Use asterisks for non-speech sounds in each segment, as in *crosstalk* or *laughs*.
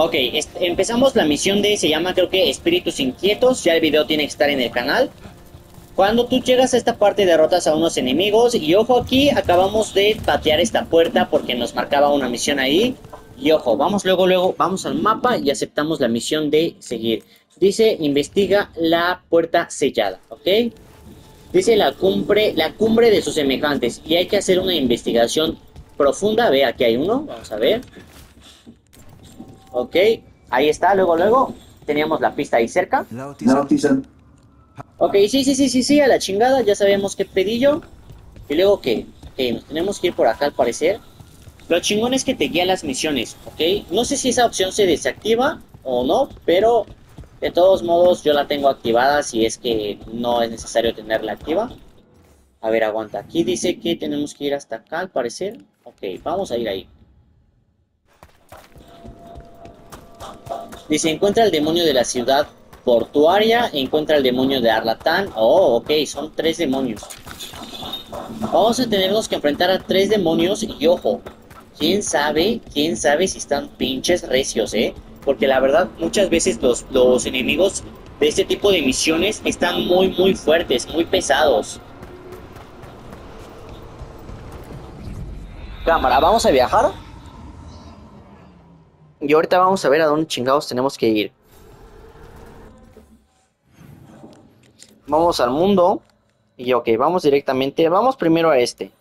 Ok, empezamos la misión de, se llama creo que Espíritus Inquietos, ya el video tiene que estar en el canal. Cuando tú llegas a esta parte derrotas a unos enemigos y ojo aquí, acabamos de patear esta puerta porque nos marcaba una misión ahí. Y ojo, vamos luego, luego, vamos al mapa y aceptamos la misión de seguir. Dice, investiga la puerta sellada, ¿ok? Dice la cumbre, la cumbre de sus semejantes y hay que hacer una investigación profunda. Ve, aquí hay uno, vamos a ver. Ok, ahí está, luego, luego. Teníamos la pista ahí cerca. Ok, sí, sí, sí, sí, sí, a la chingada, ya sabemos qué pedillo. Y luego que, ok, nos tenemos que ir por acá al parecer. Lo chingón es que te guía las misiones, ok. No sé si esa opción se desactiva o no, pero de todos modos yo la tengo activada si es que no es necesario tenerla activa. A ver, aguanta. Aquí dice que tenemos que ir hasta acá al parecer. Ok, vamos a ir ahí. Dice, encuentra el demonio de la ciudad portuaria, encuentra el demonio de Arlatán. Oh, ok, son tres demonios. Vamos a tenernos que enfrentar a tres demonios y ojo, quién sabe, quién sabe si están pinches recios, eh. Porque la verdad, muchas veces los, los enemigos de este tipo de misiones están muy, muy fuertes, muy pesados. Cámara, vamos a viajar. Y ahorita vamos a ver a dónde chingados tenemos que ir. Vamos al mundo. Y ok, vamos directamente. Vamos primero a este.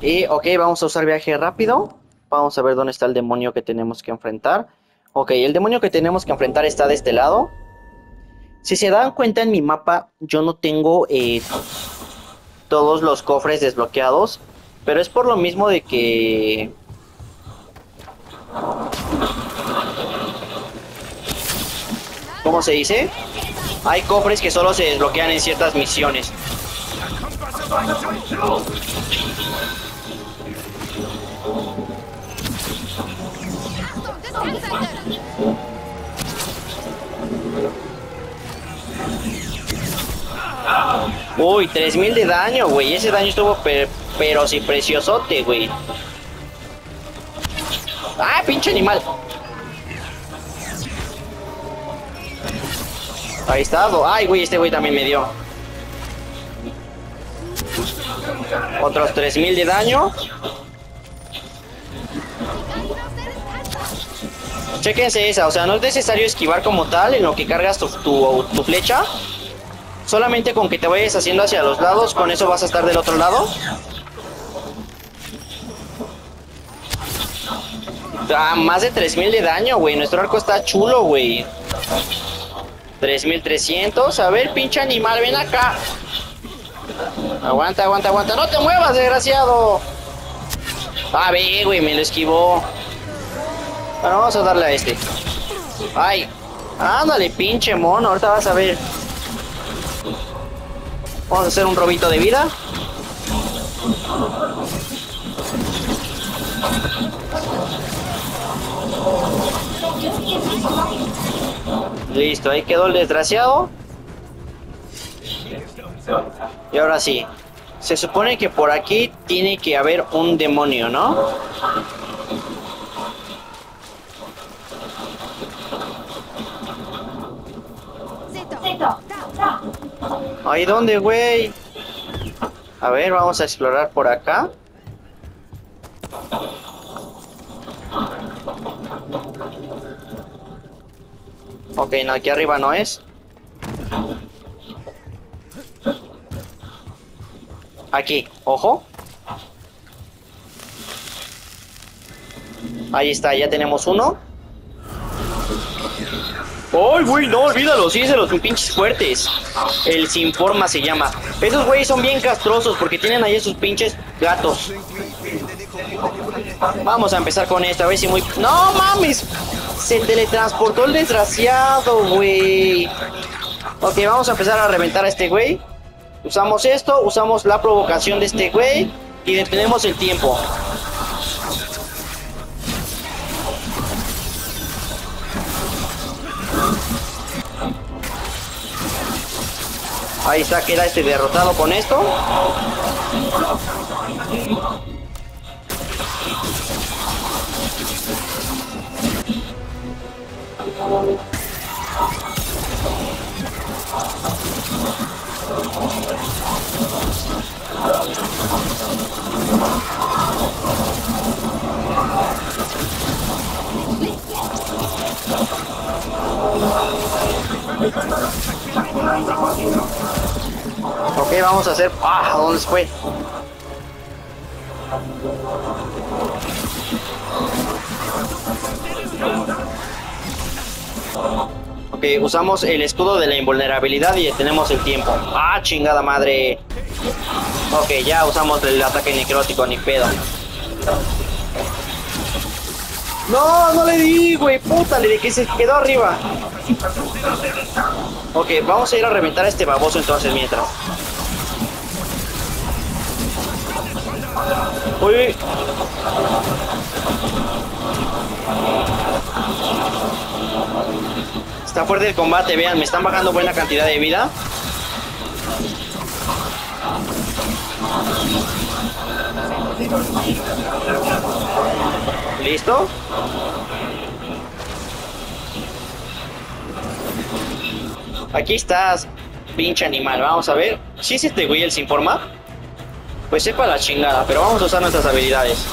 Y ok, vamos a usar viaje rápido. Vamos a ver dónde está el demonio que tenemos que enfrentar. Ok, el demonio que tenemos que enfrentar está de este lado. Si se dan cuenta en mi mapa, yo no tengo eh, todos los cofres desbloqueados. Pero es por lo mismo de que... ¿Cómo se dice? Hay cofres que solo se desbloquean en ciertas misiones. Uy, 3000 de daño, güey. Ese daño estuvo pero sí preciosote, güey. ¡Ah, pinche animal! Ahí está. Ay, güey, este güey también me dio. Otros 3000 de daño. Chequense esa, o sea, no es necesario esquivar como tal en lo que cargas tu, tu flecha. Solamente con que te vayas haciendo hacia los lados, con eso vas a estar del otro lado. Ah, más de 3000 de daño, güey. Nuestro arco está chulo, güey. 3300. A ver, pinche animal, ven acá. Aguanta, aguanta, aguanta. No te muevas, desgraciado. A ver, güey, me lo esquivó. Bueno, vamos a darle a este. Ay. Ándale, pinche mono. Ahorita vas a ver. Vamos a hacer un robito de vida. Listo, ahí quedó el desgraciado. Y ahora sí. Se supone que por aquí tiene que haber un demonio, ¿no? ¿Ahí dónde, güey? A ver, vamos a explorar por acá. Ok, no, aquí arriba no es. Aquí, ojo. Ahí está, ya tenemos uno. ¡Ay, güey! No, olvídalo, sí, de los pinches fuertes. El sin forma se llama. Esos güeyes son bien castrosos porque tienen ahí sus pinches gatos. Vamos a empezar con esto, a ver si muy... ¡No mames! Se teletransportó el desgraciado, güey. Ok, vamos a empezar a reventar a este güey. Usamos esto, usamos la provocación de este güey y detenemos el tiempo. Ahí está, queda este derrotado con esto vamos a hacer... ¡Ah! ¿Dónde se fue? Ok, usamos el escudo de la invulnerabilidad y tenemos el tiempo. ¡Ah, chingada madre! Ok, ya usamos el ataque necrótico, ni pedo. No, no le di, güey, puta, le di que se quedó arriba. Ok, vamos a ir a reventar a este baboso entonces mientras. Uy. Está fuerte el combate, vean, me están bajando buena cantidad de vida. ¿Listo? Aquí estás, pinche animal. Vamos a ver. Si es este güey el sin forma, pues sepa la chingada, pero vamos a usar nuestras habilidades.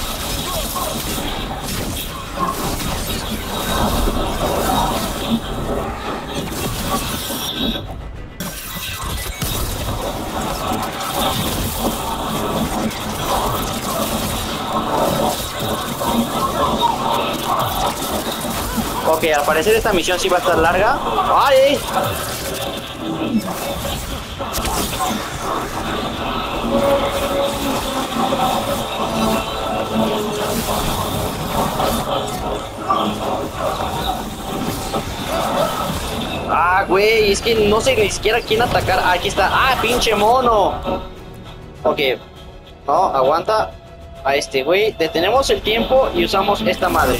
Ok, al parecer esta misión sí va a estar larga. ¡Ay! Ah, güey, es que no sé ni siquiera quién atacar. Ah, aquí está. Ah, pinche mono. Ok. No, aguanta. A este güey. Detenemos el tiempo y usamos esta madre.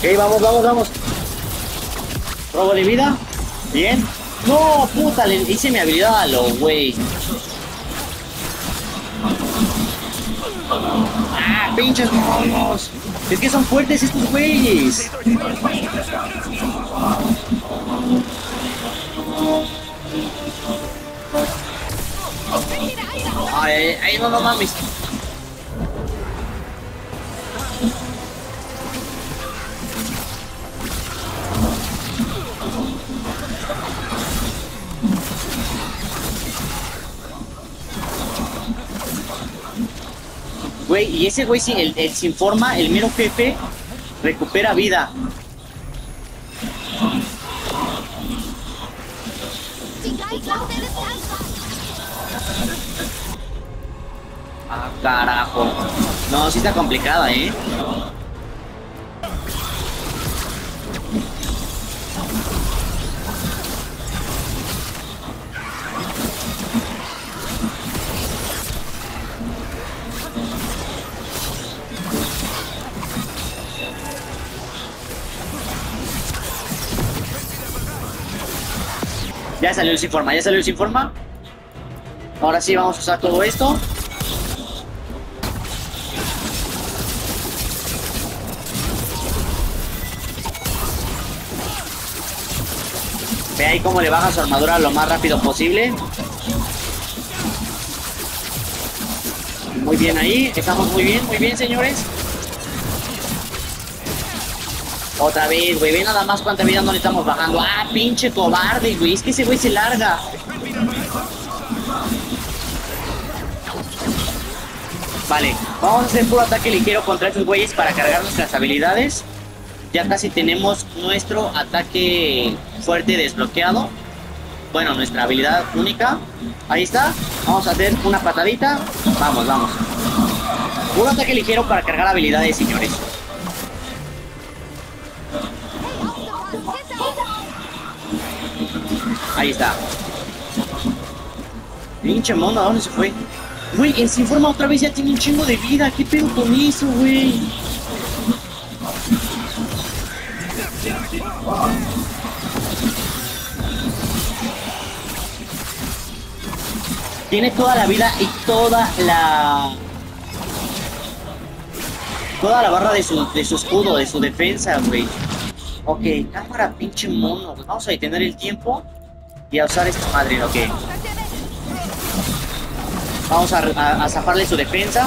Ok, vamos, vamos, vamos. Robo de vida. Bien. No, puta, le hice mi habilidad a lo güey. Ah, pinches monos. Es que son fuertes estos güeyes. Ay, ay, no, no mames. Güey, y ese güey, si el, el sin forma, el mero jefe, recupera vida. Ah, carajo. No, sí está complicada, ¿eh? Ya salió sin forma, ya salió sin forma. Ahora sí vamos a usar todo esto. Ve ahí cómo le baja su armadura lo más rápido posible. Muy bien ahí, estamos muy bien, muy bien señores. Otra vez, güey, ve nada más cuánta vida no le estamos bajando. Ah, pinche cobarde, güey, es que ese güey se larga. Vale, vamos a hacer puro ataque ligero contra estos güeyes para cargar nuestras habilidades. Ya casi tenemos nuestro ataque fuerte desbloqueado. Bueno, nuestra habilidad única. Ahí está. Vamos a hacer una patadita. Vamos, vamos. Puro ataque ligero para cargar habilidades, señores. Ahí está. Pinche mono, ¿a dónde se fue? Güey, en sin forma otra vez ya tiene un chingo de vida. ¿Qué pedo con eso, güey? Tiene toda la vida y toda la... Toda la barra de su, de su escudo, de su defensa, güey. Ok, cámara pinche mono. Vamos a detener el tiempo y a usar esta madre, ok. Vamos a, a, a zafarle su defensa.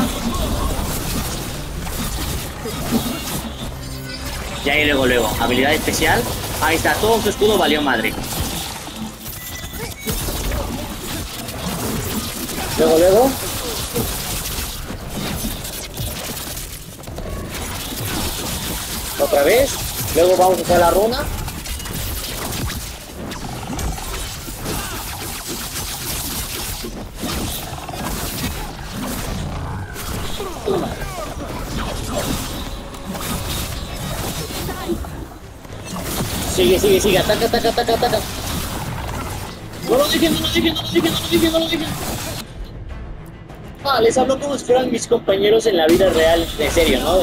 Y ahí luego, luego, habilidad especial. Ahí está, todo su escudo valió madre. Luego, luego. Otra vez. Luego vamos a usar la runa. Sigue, sigue, sigue. Ataca, ataca, ataca, ataca. No lo dejen, no lo dejen, no lo dejen, no lo dejen, no lo dejen. Ah, les hablo como si fueran mis compañeros en la vida real, en serio, ¿no?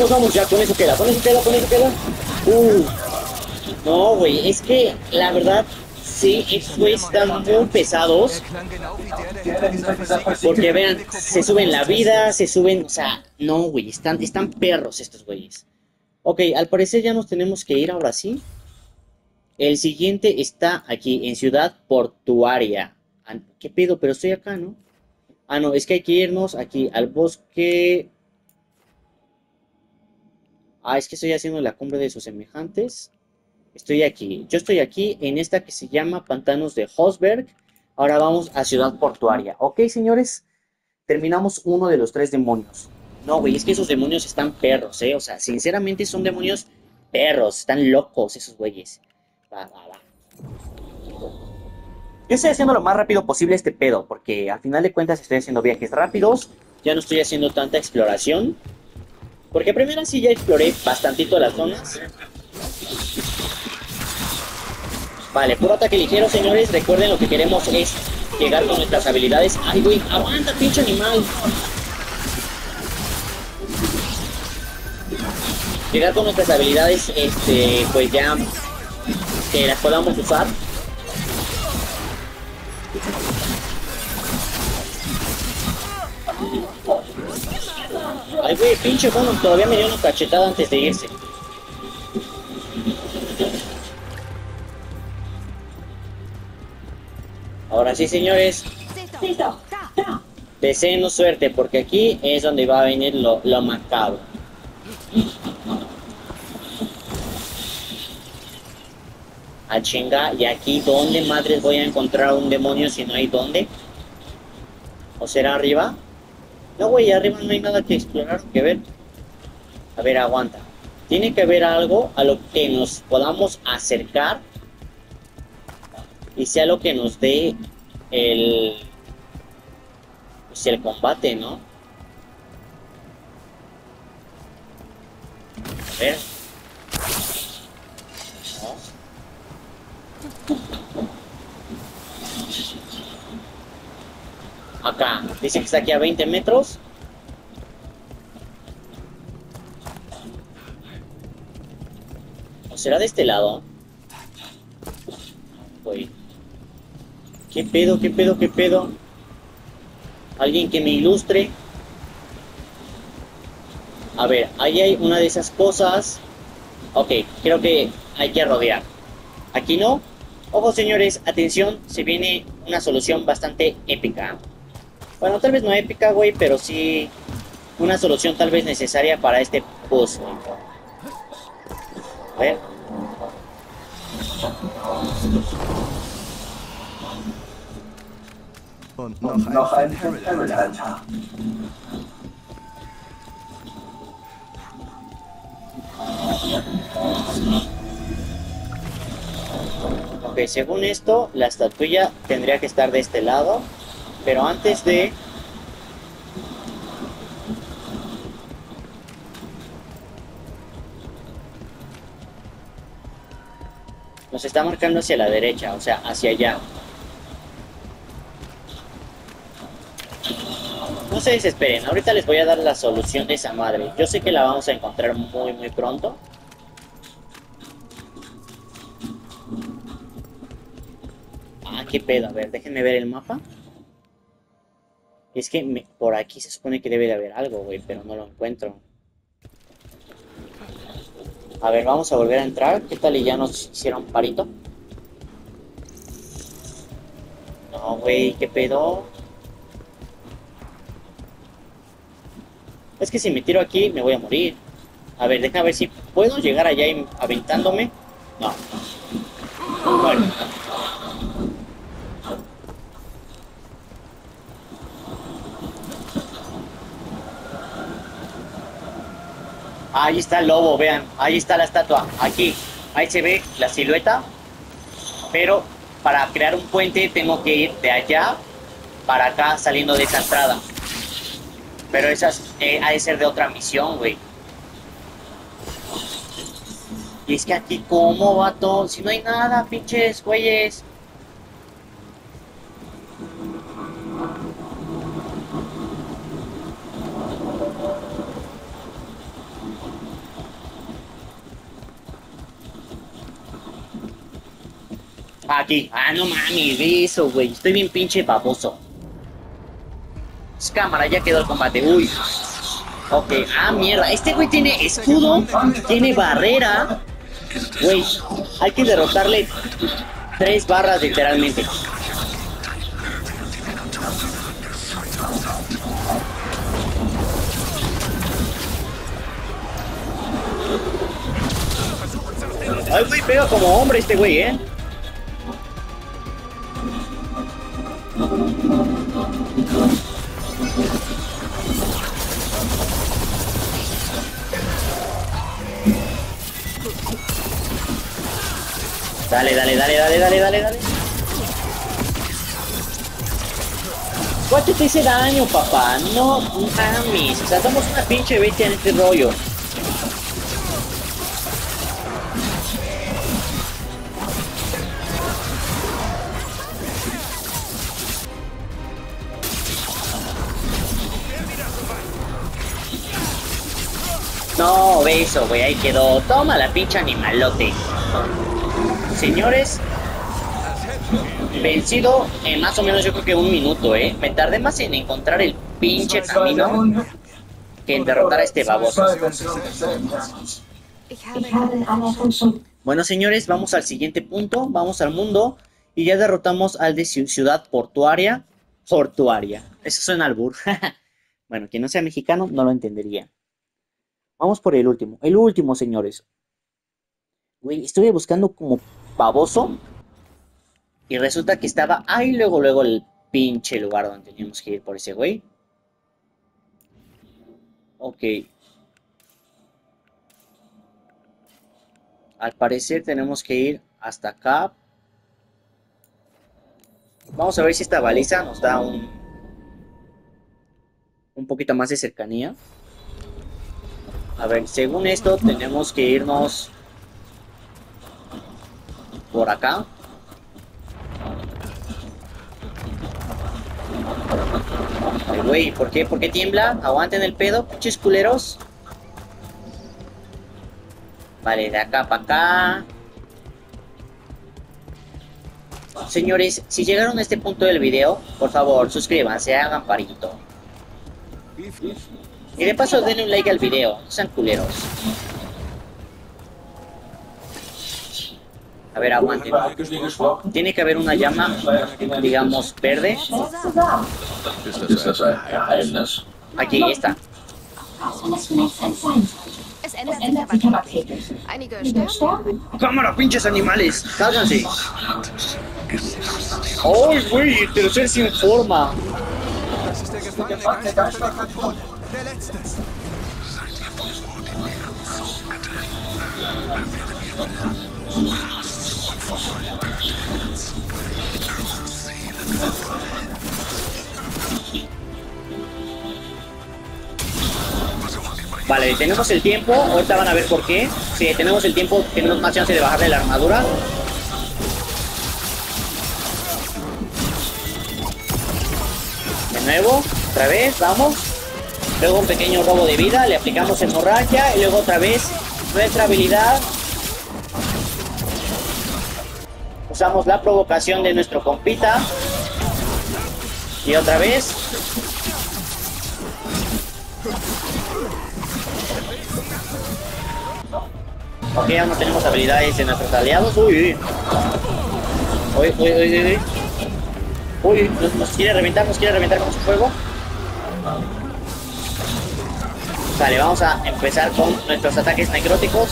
Vamos, vamos, ya, con eso queda, con eso queda, con eso queda. Uh. No, güey, es que la verdad, sí, estos güeyes están muy pesados. Porque vean, se suben la vida, se suben, o sea, no, güey, están, están perros estos güeyes. Ok, al parecer ya nos tenemos que ir ahora sí. El siguiente está aquí, en Ciudad Portuaria. Ah, ¿Qué pedo? Pero estoy acá, ¿no? Ah, no, es que hay que irnos aquí al bosque Ah, es que estoy haciendo la cumbre de sus semejantes. Estoy aquí. Yo estoy aquí en esta que se llama Pantanos de Hosberg. Ahora vamos a Ciudad Portuaria. Ok, señores. Terminamos uno de los tres demonios. No, güey, es que esos demonios están perros, ¿eh? O sea, sinceramente son demonios perros. Están locos esos güeyes. Va, va, va. Yo estoy haciendo lo más rápido posible este pedo, porque al final de cuentas estoy haciendo viajes rápidos. Ya no estoy haciendo tanta exploración. Porque primero sí ya exploré bastantito las zonas. Vale, puro ataque ligero, señores. Recuerden lo que queremos es llegar con nuestras habilidades. ¡Ay, güey! ¡Aguanta, pinche animal! Llegar con nuestras habilidades, este, pues ya que las podamos usar. Ay, güey, pinche mono, todavía me dio una cachetada antes de irse. Ahora sí, señores. Deseenos suerte, porque aquí es donde va a venir lo, lo macabro. A chinga, ¿y aquí dónde madres voy a encontrar un demonio si no hay dónde? ¿O será arriba? No, güey, arriba no hay nada que explorar, que ver. A ver, aguanta. Tiene que haber algo a lo que nos podamos acercar y sea lo que nos dé el pues el combate, ¿no? A ver. Acá, dice que está aquí a 20 metros. ¿O será de este lado? Uy. ¿Qué pedo, qué pedo, qué pedo? Alguien que me ilustre. A ver, ahí hay una de esas cosas. Ok, creo que hay que rodear. Aquí no. Ojo señores, atención, se viene una solución bastante épica. Bueno, tal vez no épica, güey, pero sí una solución tal vez necesaria para este puzzle. A ver. Ok, según esto, la estatuilla tendría que estar de este lado. Pero antes de... Nos está marcando hacia la derecha, o sea, hacia allá. No se desesperen, ahorita les voy a dar la solución de esa madre. Yo sé que la vamos a encontrar muy, muy pronto. Ah, qué pedo. A ver, déjenme ver el mapa. Es que por aquí se supone que debe de haber algo, güey, pero no lo encuentro. A ver, vamos a volver a entrar. ¿Qué tal y ya nos hicieron parito? No, güey, ¿qué pedo? Es que si me tiro aquí me voy a morir. A ver, déjame ver si puedo llegar allá aventándome. No. Ahí está el lobo, vean. Ahí está la estatua. Aquí. Ahí se ve la silueta. Pero para crear un puente tengo que ir de allá para acá saliendo de esa entrada. Pero esas eh, ha de ser de otra misión, güey. Y es que aquí, ¿cómo, vato? Si no hay nada, pinches güeyes. Ah, no mames, eso, güey. Estoy bien pinche baboso. Cámara, ya quedó el combate. Uy. Ok, ah, mierda. Este güey tiene escudo, tiene barrera. Güey, hay que derrotarle tres barras literalmente. Ay, güey, pega como hombre este güey, ¿eh? Dale, dale, dale, dale, dale, dale, dale. ¿Cuánto te hice daño, papá? No mames. O sea, somos una pinche bestia en este rollo. No, beso, güey, ahí quedó. Toma la pinche animalote. Señores, vencido en más o menos yo creo que un minuto, ¿eh? Me tardé más en encontrar el pinche camino que en derrotar a este baboso. Bueno, señores, vamos al siguiente punto. Vamos al mundo y ya derrotamos al de Ciudad Portuaria. Portuaria. Eso suena al bur. *laughs* bueno, quien no sea mexicano no lo entendería. Vamos por el último. El último, señores. Güey, estuve buscando como baboso. Y resulta que estaba ahí luego, luego el pinche lugar donde teníamos que ir por ese güey. Ok. Al parecer tenemos que ir hasta acá. Vamos a ver si esta baliza nos da un... Un poquito más de cercanía. A ver, según esto tenemos que irnos por acá. Güey, ¿por qué? ¿Por qué tiembla? Aguanten el pedo, pinches culeros. Vale, de acá para acá. Señores, si llegaron a este punto del video, por favor, suscríbanse, hagan parito. Y de paso denle un like al video, sean culeros. A ver, aguanten. Tiene que haber una llama, digamos, verde. Aquí está. ¡Cámara, pinches animales! ¡Cálganse! ¡Ay, güey! El tercer sin forma. Vale, tenemos el tiempo, ahorita van a ver por qué. Si tenemos el tiempo, tenemos más chance de bajarle la armadura. De nuevo. Otra vez, vamos. Luego un pequeño robo de vida, le aplicamos hemorragia y luego otra vez nuestra habilidad. Usamos la provocación de nuestro compita. Y otra vez. Ok, ya no tenemos habilidades de nuestros aliados. Uy, uy. Uy, uy, uy, uy. Nos, nos quiere reventar, nos quiere reventar con su fuego. Vale, vamos a empezar con nuestros ataques necróticos.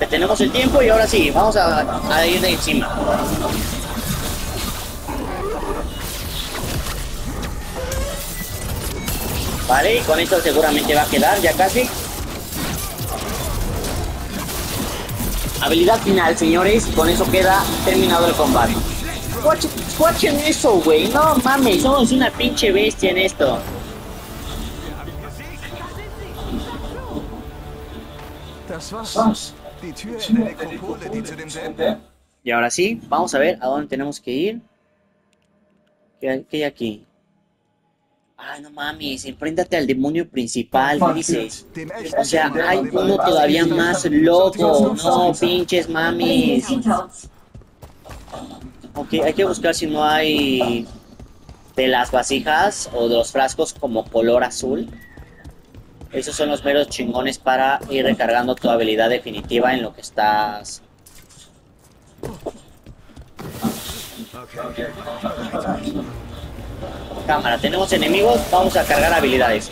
Detenemos el tiempo y ahora sí, vamos a, ir de encima. Vale, y con esto seguramente va a quedar ya casi. Habilidad final, señores, con eso queda terminado el combate. Escuchen eso, güey. No mames, somos una pinche bestia en esto. Demselben. Y ahora sí, vamos a ver a dónde tenemos que ir. ¿Qué hay, qué hay aquí? Ay, no mames, enfréntate al demonio principal, dices. O sea, hay uno todavía más loco. No, pinches mamis. Hay que buscar si no hay de las vasijas o de los frascos como color azul. Esos son los meros chingones para ir recargando tu habilidad definitiva en lo que estás. Cámara, tenemos enemigos, vamos a cargar habilidades.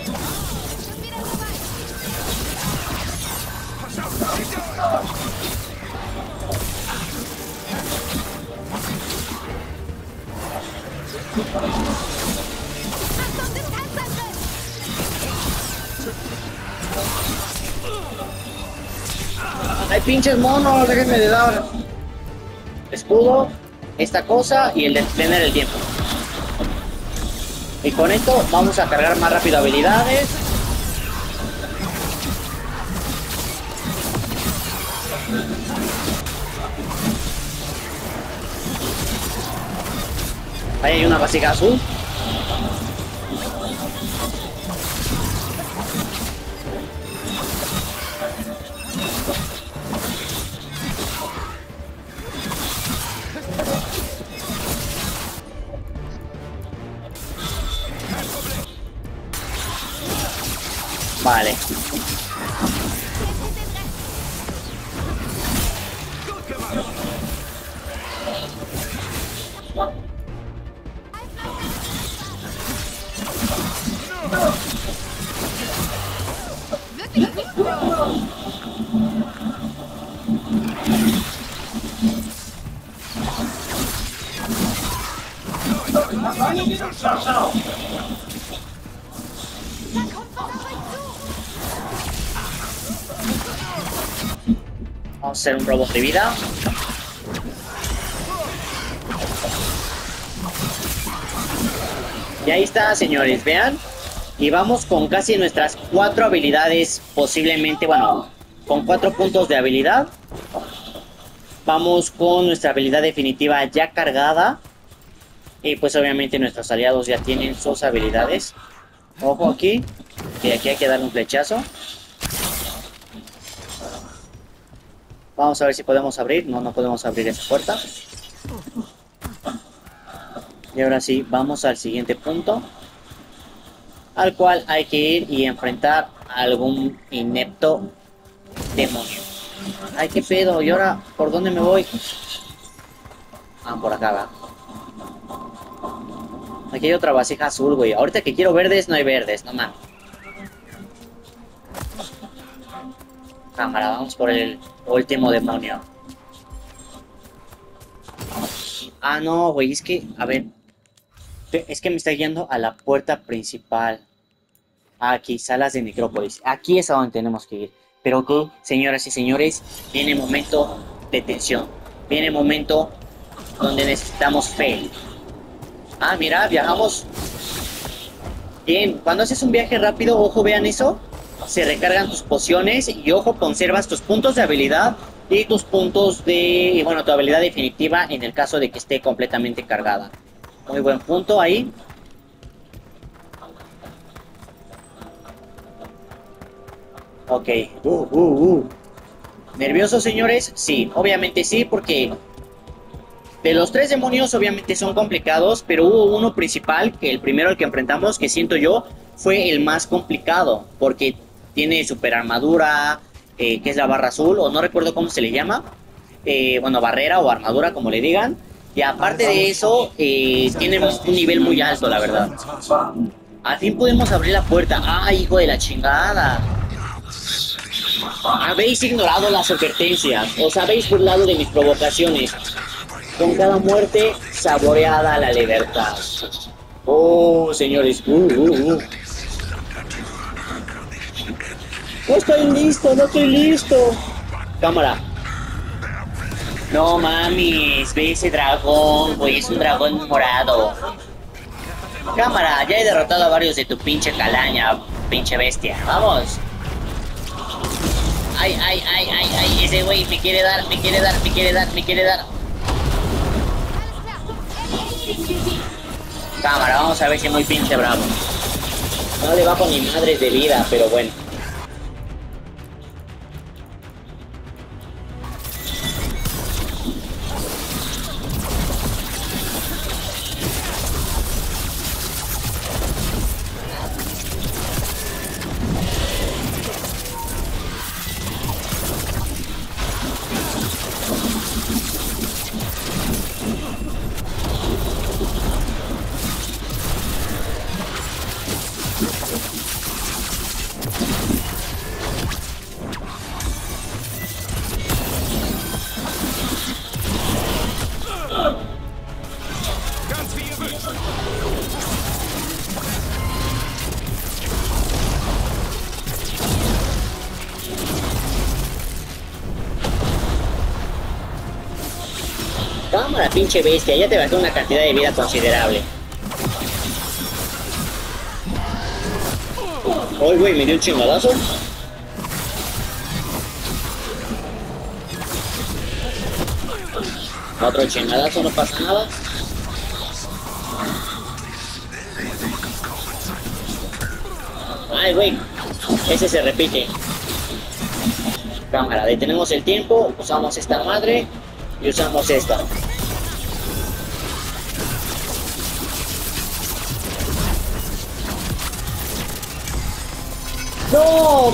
¡Ay, pinches monos! Déjenme de dar. Escudo, esta cosa y el de tener el tiempo. Y con esto vamos a cargar más rápido habilidades. Ahí hay una vasija azul. Vamos a hacer un robot de vida. Y ahí está, señores, vean. Y vamos con casi nuestras cuatro habilidades, posiblemente, bueno, con cuatro puntos de habilidad. Vamos con nuestra habilidad definitiva ya cargada. Y pues obviamente nuestros aliados ya tienen sus habilidades. Ojo aquí, que aquí hay que darle un flechazo. Vamos a ver si podemos abrir. No, no podemos abrir esa puerta. Y ahora sí, vamos al siguiente punto. Al cual hay que ir y enfrentar a algún inepto demonio. Ay, qué pedo. ¿Y ahora por dónde me voy? Ah, por acá, va. Aquí hay otra vasija azul, güey. Ahorita que quiero verdes, no hay verdes, no mames. Cámara, vamos por el último demonio. Ah, no, güey, es que, a ver. Es que me está guiando a la puerta principal. Aquí, salas de necrópolis. Aquí es a donde tenemos que ir. Pero ok, señoras y señores, viene momento de tensión. Viene momento donde necesitamos fe. Ah, mira, viajamos. Bien, cuando haces un viaje rápido, ojo, vean eso. Se recargan tus pociones y ojo, conservas tus puntos de habilidad y tus puntos de, bueno, tu habilidad definitiva en el caso de que esté completamente cargada. Muy buen punto ahí. Ok. Uh. ¿Nerviosos, señores? Sí, obviamente sí, porque de los tres demonios obviamente son complicados, pero hubo uno principal, que el primero al que enfrentamos, que siento yo, fue el más complicado, porque tiene super armadura, eh, que es la barra azul, o no recuerdo cómo se le llama, eh, bueno, barrera o armadura, como le digan, y aparte de eso, eh, tiene un nivel muy alto, la verdad. Al fin podemos abrir la puerta. ¡Ay, hijo de la chingada! Habéis ignorado las advertencias, os habéis burlado de mis provocaciones. Con cada muerte, saboreada la libertad. Oh, señores. Uh, uh, uh. No estoy listo, no estoy listo. Cámara. No mames, ve ese dragón, güey, es un dragón morado. Cámara, ya he derrotado a varios de tu pinche calaña, pinche bestia. Vamos. Ay, ay, ay, ay, ay, ese güey me quiere dar, me quiere dar, me quiere dar, me quiere dar. Cámara, vamos a ver si es muy pinche bravo. No le bajo ni madres de vida, pero bueno. Pinche bestia, ya te bajé una cantidad de vida considerable. Hoy, güey, me dio un chingadazo. Otro chingadazo, no pasa nada. Ay, güey, ese se repite. Cámara, detenemos el tiempo, usamos esta madre y usamos esta.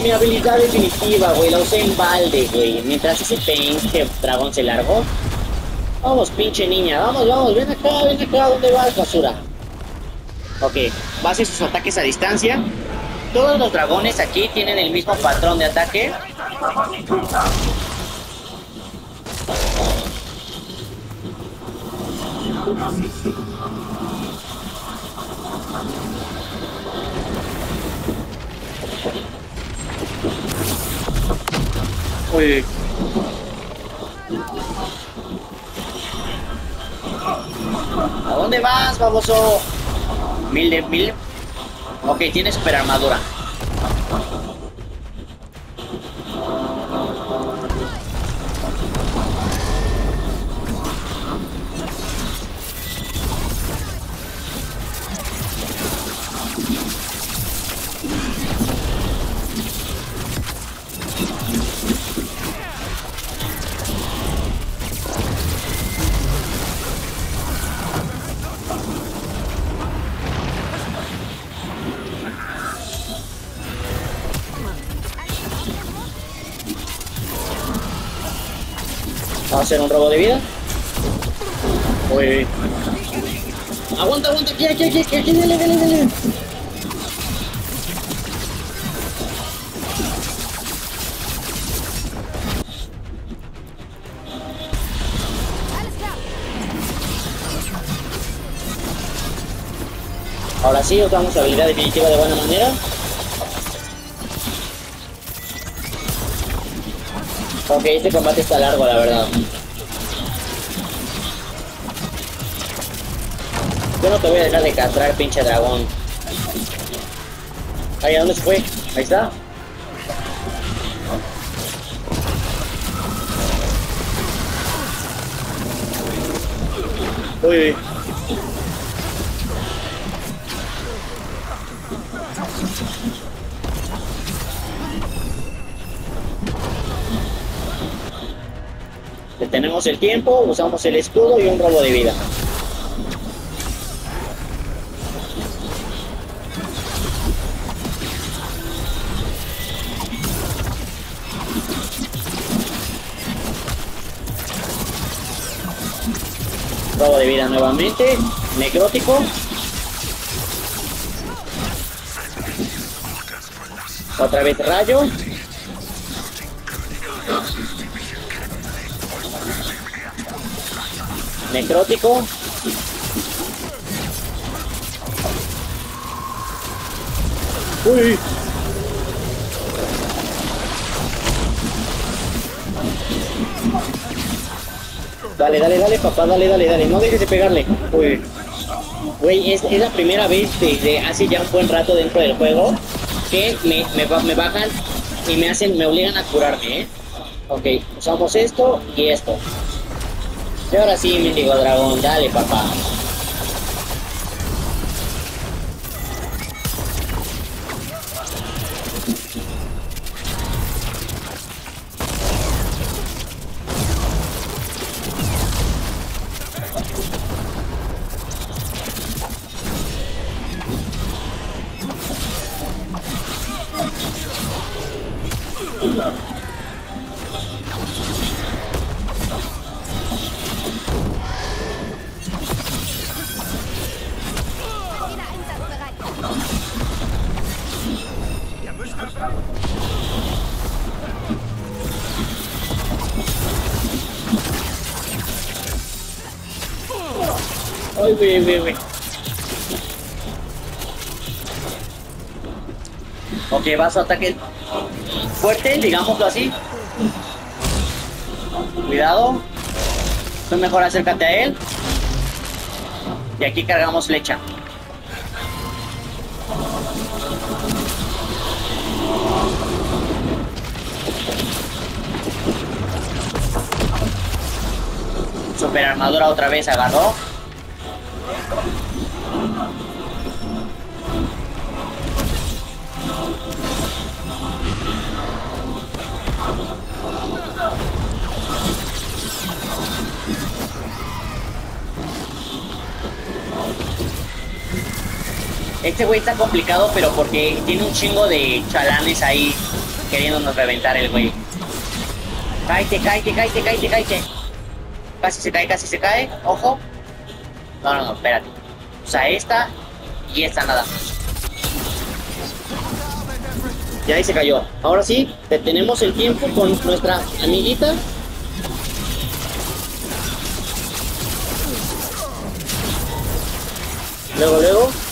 Mi habilidad definitiva, güey, la usé en balde, güey. Mientras ese pinche dragón se largó. Vamos, pinche niña, vamos, vamos, ven acá, ven acá, ¿dónde vas, basura? Ok, base sus ataques a distancia. Todos los dragones aquí tienen el mismo patrón de ataque. Uy. ¿A dónde vas, baboso? Mil de mil. Ok, tiene super armadura. Vamos a hacer un robo de vida. Uy. Aguanta, aguanta, aquí, aquí, aquí, aquí, aquí, dale, dale, dale. Ahora sí, usamos habilidad definitiva de buena manera. Ok, este combate está largo, la verdad. Yo no te voy a dejar de castrar, pinche dragón. Ay, ¿a dónde se fue? Ahí está. Uy, uy. Detenemos el tiempo, usamos el escudo y un robo de vida. Robo de vida nuevamente. Necrótico. Otra vez rayo. Necrótico. Uy. Dale, dale, dale, papá, dale, dale, dale. No dejes de pegarle. Uy. Güey, es, es la primera vez desde hace ya un buen rato dentro del juego que me, me, me bajan y me hacen, me obligan a curarme, ¿eh? Ok, usamos esto y esto. Y ahora sí, mendigo dragón, dale, papá. Ok, vas a ataque fuerte, digámoslo así. Cuidado. Tú mejor acércate a él. Y aquí cargamos flecha. Super armadura otra vez agarró. Este güey está complicado, pero porque tiene un chingo de chalanes ahí queriéndonos reventar el güey. Cállate, cállate, cállate, cállate, cállate. Casi se cae, casi se cae. Ojo. No, no, no, espérate. O sea, esta y esta nada. Ya ahí se cayó. Ahora sí, detenemos el tiempo con nuestra amiguita. Luego, luego.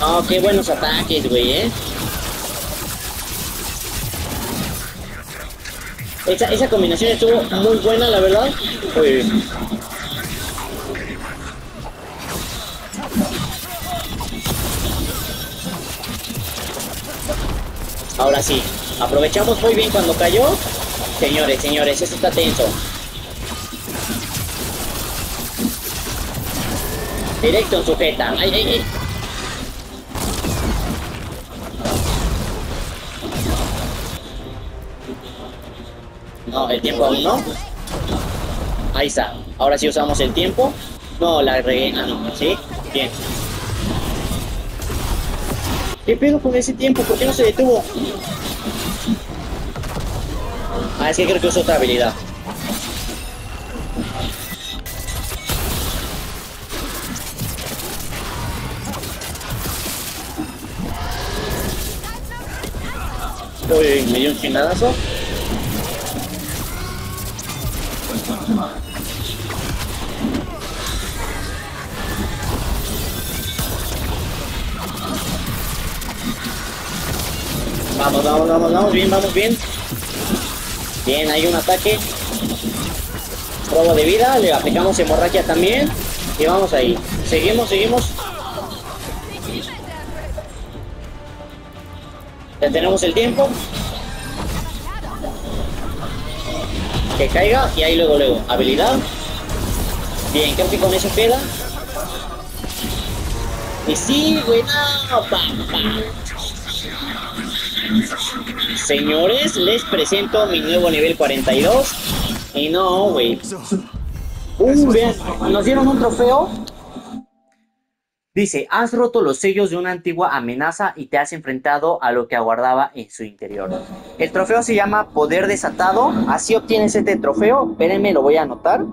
Oh, qué buenos ataques, güey, eh. Esa, esa combinación estuvo muy buena, la verdad. Uy. Ahora sí, aprovechamos muy bien cuando cayó. Señores, señores, esto está tenso. Directo en sujeta. Ay, ay, ay. El tiempo aún no. Ahí está. Ahora sí usamos el tiempo. No, la regué. Ah, no. ¿Sí? Bien. ¿Qué pedo con ese tiempo? ¿Por qué no se detuvo? Ah, es que creo que usó otra habilidad. Uy, me dio un chingadazo. Vamos, vamos, vamos, bien, vamos, bien. Bien, hay un ataque. Robo de vida, le aplicamos hemorragia también. Y vamos ahí. Seguimos, seguimos. Ya tenemos el tiempo. Que caiga y ahí luego, luego. Habilidad. Bien, creo que con eso queda. Y sí, güey, Señores, les presento mi nuevo nivel 42. Y no, güey. Uh, vean, nos dieron un trofeo. Dice, has roto los sellos de una antigua amenaza y te has enfrentado a lo que aguardaba en su interior. El trofeo se llama Poder Desatado. Así obtienes este trofeo. Espérenme, lo voy a anotar.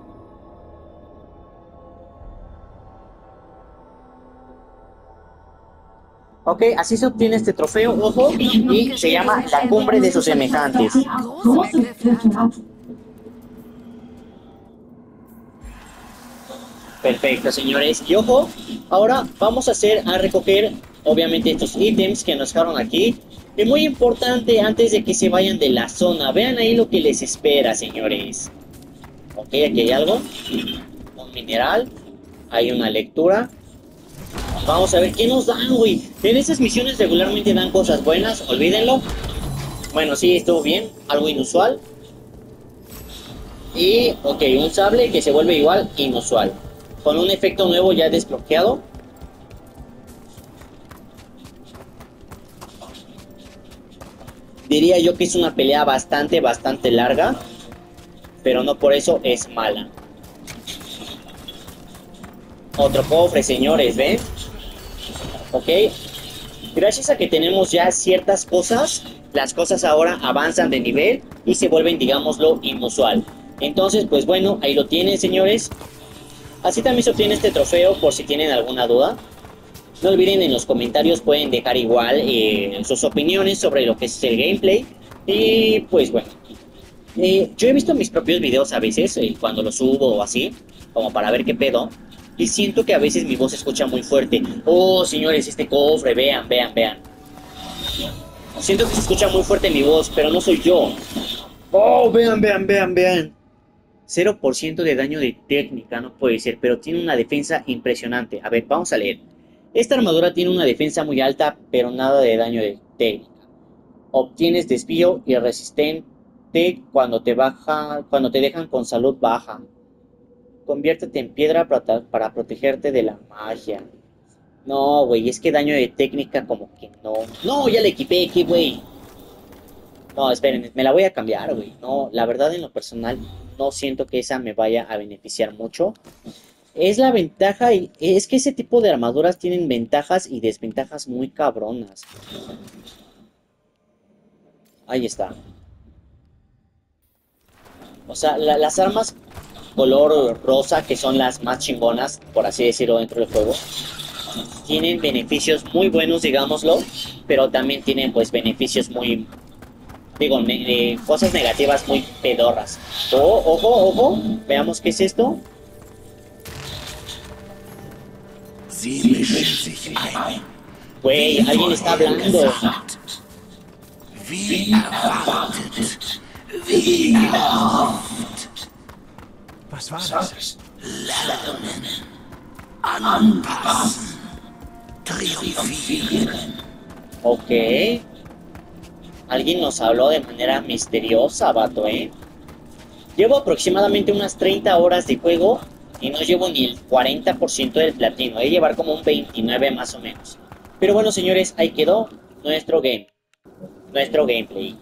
Ok, así se obtiene este trofeo, ojo, y se llama la cumbre de sus semejantes. Perfecto, señores. Y ojo, ahora vamos a hacer, a recoger, obviamente, estos ítems que nos dejaron aquí. Es muy importante antes de que se vayan de la zona. Vean ahí lo que les espera, señores. Ok, aquí hay algo. Un mineral. Hay una lectura. Vamos a ver qué nos dan, güey. En esas misiones regularmente dan cosas buenas, olvídenlo. Bueno, sí, estuvo bien, algo inusual. Y, ok, un sable que se vuelve igual, inusual. Con un efecto nuevo ya desbloqueado. Diría yo que es una pelea bastante, bastante larga. Pero no por eso es mala. Otro cofre, señores, ¿ven? ¿Ok? Gracias a que tenemos ya ciertas cosas, las cosas ahora avanzan de nivel y se vuelven, digámoslo, inusual. Entonces, pues bueno, ahí lo tienen, señores. Así también se obtiene este trofeo por si tienen alguna duda. No olviden en los comentarios, pueden dejar igual eh, sus opiniones sobre lo que es el gameplay. Y pues bueno, eh, yo he visto mis propios videos a veces, eh, cuando los subo o así, como para ver qué pedo. Y siento que a veces mi voz se escucha muy fuerte. Oh, señores, este cofre, vean, vean, vean. Siento que se escucha muy fuerte mi voz, pero no soy yo. Oh, vean, vean, vean, vean. 0% de daño de técnica, no puede ser, pero tiene una defensa impresionante. A ver, vamos a leer. Esta armadura tiene una defensa muy alta, pero nada de daño de técnica. Obtienes desvío y resistente cuando te baja, cuando te dejan con salud baja. Conviértete en piedra para, protegerte de la magia. No, güey, es que daño de técnica como que no. No, ya le equipé, ¿qué, güey? No, esperen, me la voy a cambiar, güey. No, la verdad en lo personal no siento que esa me vaya a beneficiar mucho. Es la ventaja y es que ese tipo de armaduras tienen ventajas y desventajas muy cabronas. Ahí está. O sea, las armas color rosa, que son las más chingonas, por así decirlo, dentro del juego. Tienen beneficios muy buenos, digámoslo, pero también tienen pues beneficios muy, digo, eh, cosas negativas muy pedorras. Oh, ojo, ojo, veamos qué es esto. Güey, alguien está hablando. Was war das? Lernen. Anpassen. Triumphieren. Ok. Alguien nos habló de manera misteriosa, vato, ¿eh? Llevo aproximadamente unas 30 horas de juego y no llevo ni el 40% del platino. He llevar como un 29 más o menos. Pero bueno, señores, ahí quedó nuestro game. Nuestro gameplay.